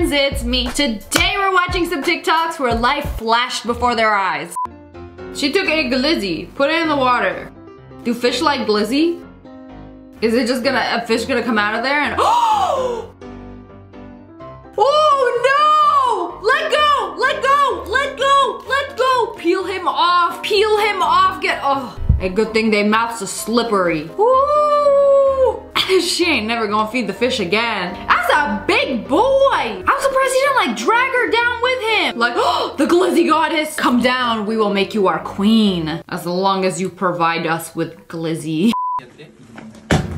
friends, it's me. Today we're watching some TikToks where life flashed before their eyes. She took a glizzy, put it in the water. Do fish like glizzy? Is it just gonna, a fish gonna come out of there and, oh! Oh no! Let go! Let go! Let go! Let go! Peel him off! Peel him off! Get, oh. A good thing they mouths are slippery. Ooh! she ain't never gonna feed the fish again. Big boy! I'm surprised he didn't like drag her down with him. Like, oh, the glizzy goddess, come down, we will make you our queen. As long as you provide us with glizzy.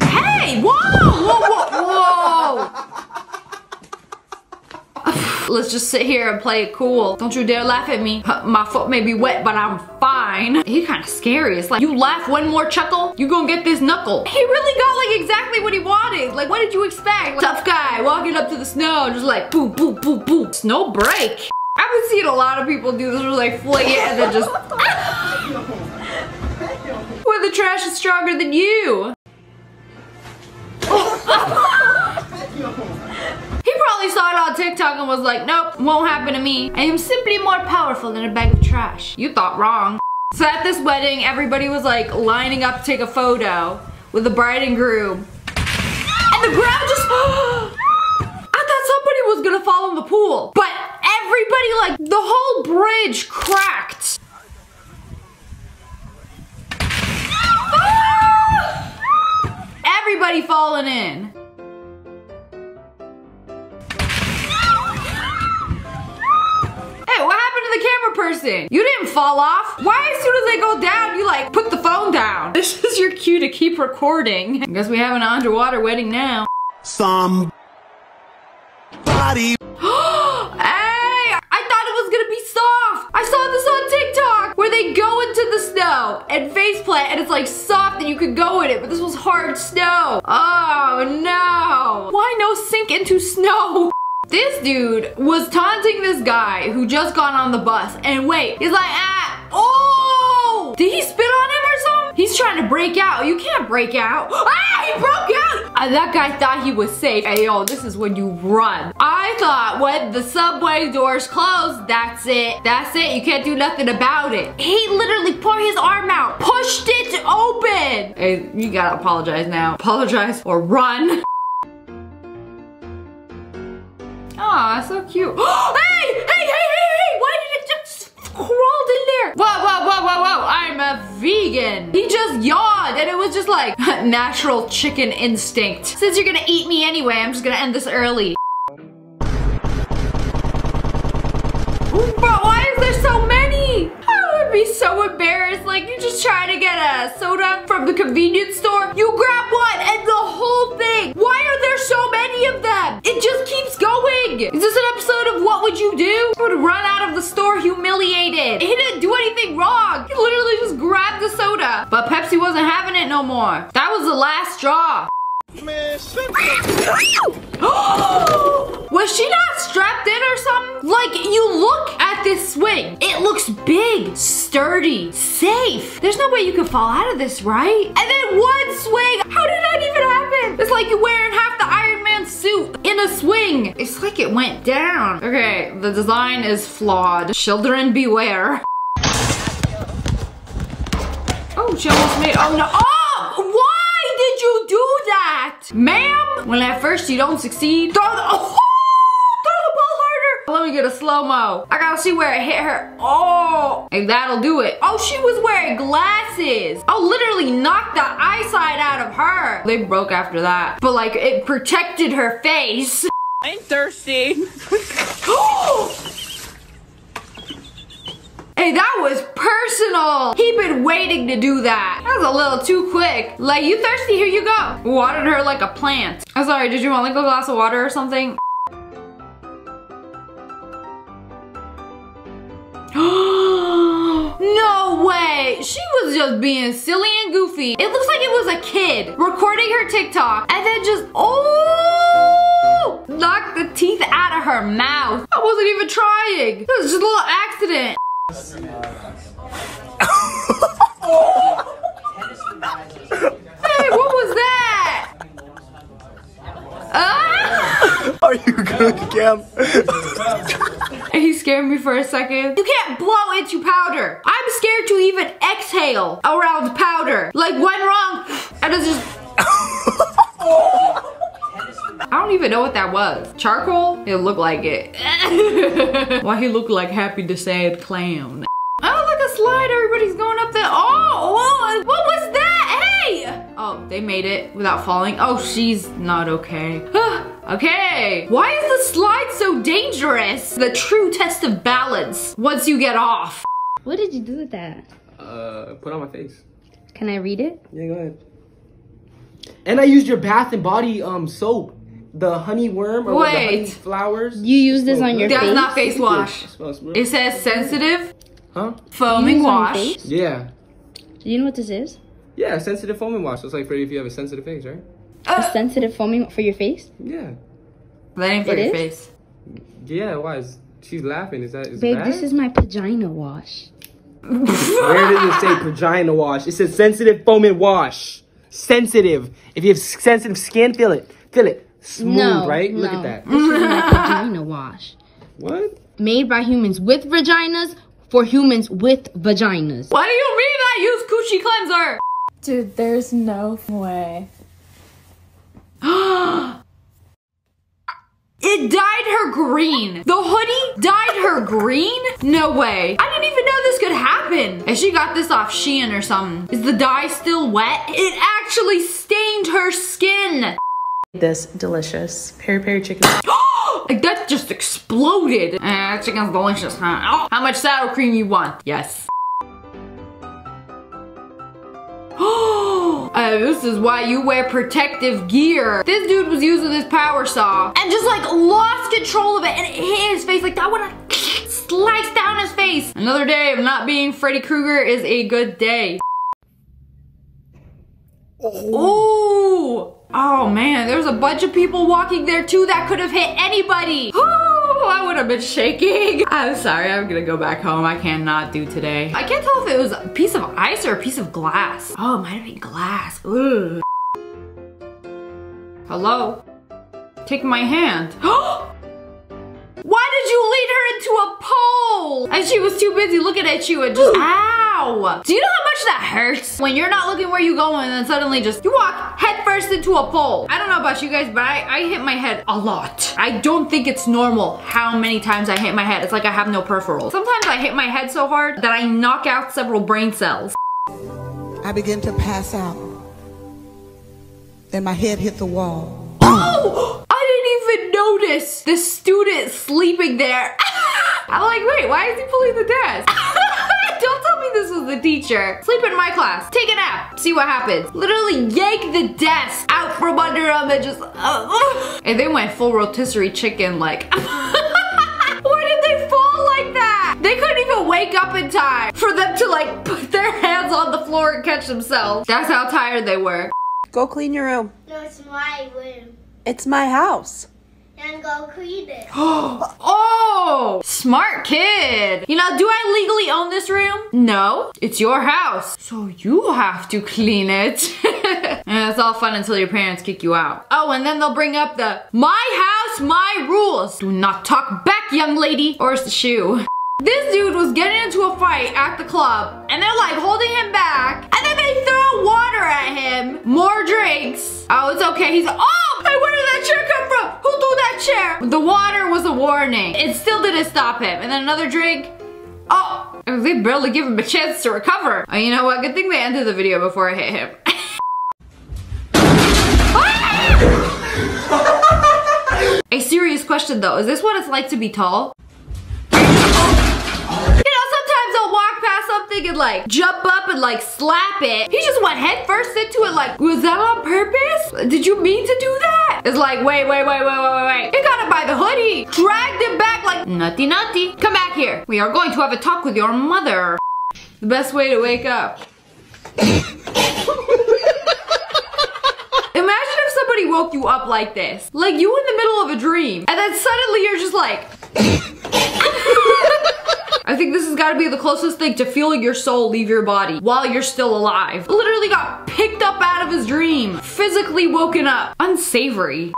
Hey, whoa, whoa, whoa, whoa! Let's just sit here and play it cool. Don't you dare laugh at me. My foot may be wet, but I'm He kind of scary. It's like, you laugh one more chuckle, you gonna get this knuckle. He really got like exactly what he wanted. Like, what did you expect? Like, tough guy walking up to the snow, just like, boom, boom, boom, boom. Snow break. I've been seeing a lot of people do this where they fling it and then just... where the trash is stronger than you. He probably saw it on TikTok and was like, nope, won't happen to me. I am simply more powerful than a bag of trash. You thought wrong. So at this wedding, everybody was like lining up to take a photo with the bride and groom. And the ground just, I thought somebody was gonna fall in the pool. But everybody, like the whole bridge cracked. Everybody falling in. Camera person? You didn't fall off. Why as soon as they go down, you like put the phone down? This is your cue to keep recording. I guess we have an underwater wedding now. Some body. hey, I thought it was gonna be soft. I saw this on TikTok where they go into the snow and faceplant and it's like soft and you could go in it, but this was hard snow. Oh no. Why no sink into snow? This dude was taunting this guy who just got on the bus and wait, he's like, ah, oh! Did he spit on him or something? He's trying to break out. You can't break out. Ah, he broke out! Uh, that guy thought he was safe. Hey, yo, this is when you run. I thought when the subway doors closed, that's it. That's it. You can't do nothing about it. He literally put his arm out, pushed it open. Hey, you gotta apologize now. Apologize or run. Aw, that's so cute. hey, hey, hey, hey, hey! Why did it just crawled in there? Whoa, whoa, whoa, whoa, whoa! I'm a vegan. He just yawned, and it was just like natural chicken instinct. Since you're gonna eat me anyway, I'm just gonna end this early. Try a soda from the convenience store. You grab one and the whole thing. Why are there so many of them? It just keeps going. Is this an episode of What Would You Do? He would run out of the store humiliated. He didn't do anything wrong. He literally just grabbed the soda. But Pepsi wasn't having it no more. That was the last straw. Was she not strapped in or something? Like, you look at this swing. It looks big, sturdy, safe. There's no way you could fall out of this, right? And then one swing. How did that even happen? It's like you're wearing half the Iron Man suit in a swing. It's like it went down. Okay, the design is flawed. Children beware. Oh, she almost made, oh no. Oh, why did you do that? Ma'am, when at first you don't succeed, throw the, oh, throw the ball harder. Let me get a slow-mo. I gotta see where it hit her. Oh, and that'll do it. Oh, she was wearing glasses. Oh, literally knocked the eyesight out of her. They broke after that. But like, it protected her face. I'm thirsty. Hey, that was personal. He been waiting to do that. That was a little too quick. Like, you thirsty? Here you go. Watered her like a plant. I'm sorry, did you want like a glass of water or something? She was just being silly and goofy. It looks like it was a kid recording her TikTok and then just, oh, knocked the teeth out of her mouth. I wasn't even trying. It was just a little accident. Hey, what was that? Ah! Are you good, Cam? He scared me for a second. You can't blow into powder. Scared to even exhale around powder. Like one wrong, and it's just. I don't even know what that was. Charcoal? It looked like it. Why he looked like Happy to Sad Clown? Oh, look, a slide. Everybody's going up there. Oh, oh, what was that? Hey! Oh, they made it without falling. Oh, she's not okay. okay. Why is the slide so dangerous? The true test of balance once you get off. What did you do with that? Uh, put on my face. Can I read it? Yeah, go ahead. And I used your bath and body um soap. The honey worm or what, the honey flowers. You use this on your That's face? That's not face wash. It smells good. It says sensitive Huh? Foaming use it on your wash. Yeah. Do you know what this is? Yeah, sensitive foaming wash. It's like for if you have a sensitive face, right? A sensitive foaming for your face? Yeah. That ain't for It your is? face. Yeah, why? Is, she's laughing. Is that is Babe, bad? this is my vagina wash. Where does it say vagina wash? It says sensitive foaming wash. Sensitive. If you have sensitive skin, feel it. Feel it. Smooth, No, right? Look at that. This is my vagina wash. What? Made by humans with vaginas for humans with vaginas. What do you mean I use coochie cleanser? Dude, there's no way. It dyed her green. The hoodie dyed her green? No way. I didn't even know this could happen. And she got this off Shein or something. Is the dye still wet? It actually stained her skin. This delicious peri peri chicken. like that just exploded. Eh, that chicken's delicious, huh? Oh, how much sour cream you want? Yes. Uh, this is why you wear protective gear. This dude was using this power saw and just like lost control of it and it hit his face like that would have sliced down his face. Another day of not being Freddy Krueger is a good day. Ooh. Oh man, there's a bunch of people walking there too that could have hit anybody. Ooh, I would have been shaking. I'm sorry, I'm gonna go back home. I cannot do today. I can't tell if it was a piece of ice or a piece of glass. Oh, it might have been glass. Ooh. Hello? Take my hand. Why did you lead her into a pole? And she was too busy looking at you and just, ah! Ow. Do you know how much that hurts? When you're not looking where you're going and then suddenly just, you walk head first into a pole. I don't know about you guys, but I, I hit my head a lot. I don't think it's normal how many times I hit my head. It's like I have no peripherals. Sometimes I hit my head so hard that I knock out several brain cells. I begin to pass out. Then my head hit the wall. Oh! I didn't even notice the student sleeping there. I'm like, wait, why is he pulling the desk? Don't tell me this was the teacher. Sleep in my class. Take a nap. See what happens. Literally yank the desk out from under him and just. Uh, and they went full rotisserie chicken like. Why did they fall like that? They couldn't even wake up in time for them to like put their hands on the floor and catch themselves. That's how tired they were. Go clean your room. No, it's my room. It's my house. And go clean it. Oh, smart kid. You know, do I legally own this room? No, it's your house. So you have to clean it. and it's all fun until your parents kick you out. Oh, and then they'll bring up the my house, my rules. Do not talk back, young lady. Or it's the shoe. This dude was getting into a fight at the club and they're like holding him back and then they throw water at him. More drinks. Oh, it's okay. He's, oh, where did that chair come from? Who threw that chair? The water was a warning. It still didn't stop him. And then another drink. Oh, they barely give him a chance to recover. Oh, you know what? Good thing they ended the video before I hit him. a serious question though. Is this what it's like to be tall? Something and like jump up and like slap it. He just went head first into it like, was that on purpose? Did you mean to do that? It's like, wait, wait, wait, wait, wait, wait, wait. Got it by the hoodie, dragged him back like, nutty nutty. Come back here. We are going to have a talk with your mother. The best way to wake up. Imagine if somebody woke you up like this. Like you in the middle of a dream. And then suddenly you're just like, I think this has got to be the closest thing to feeling your soul leave your body while you're still alive. Literally got picked up out of his dream, physically woken up. Unsavory.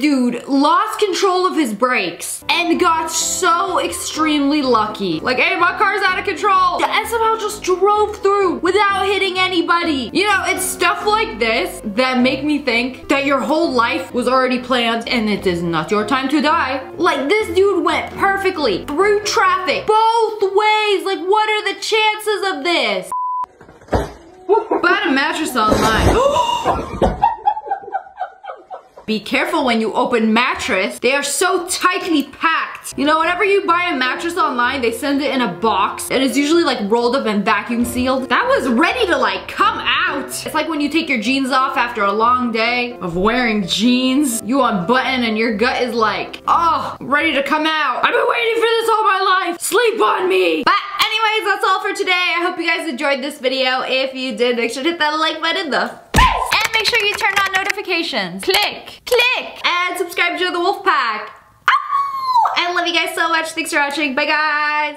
Dude lost control of his brakes and got so extremely lucky. Like, hey, my car's out of control. And somehow just drove through without hitting anybody. You know, it's stuff like this that make me think that your whole life was already planned and it is not your time to die. Like, this dude went perfectly through traffic both ways. Like, what are the chances of this? Bought a mattress online. Be careful when you open mattress. They are so tightly packed. You know, whenever you buy a mattress online, they send it in a box and it's usually like rolled up and vacuum sealed. That was ready to like come out. It's like when you take your jeans off after a long day of wearing jeans. You unbutton and your gut is like, oh, ready to come out. I've been waiting for this all my life. Sleep on me. But anyways, that's all for today. I hope you guys enjoyed this video. If you did, make sure to hit that like button, the make sure you turn on notifications. Click, click, and subscribe to the Wolf Pack. Ow! I love you guys so much. Thanks for watching. Bye, guys.